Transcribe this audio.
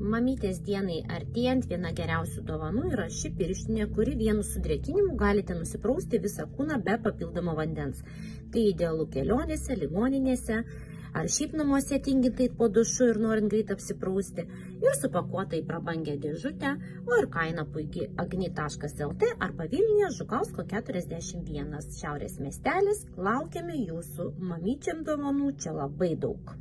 Mamytės dienai artėjant viena geriausių dovanų yra ši pirštinė, kuri vienu sudrėkinimu galite nusiprausti visą kūną be papildomo vandens. Tai idealu kelionėse, ligoninėse ar šiaip namuose tingintai po dušu ir norint greit apsiprausti. Ir supakuota į prabangę dėžutę, o ir kaina puikiai agni.lt arba Vilniuje Žukausko 41 šiaurės miestelis. Laukiame jūsų mamyčiam dovanų, čia labai daug.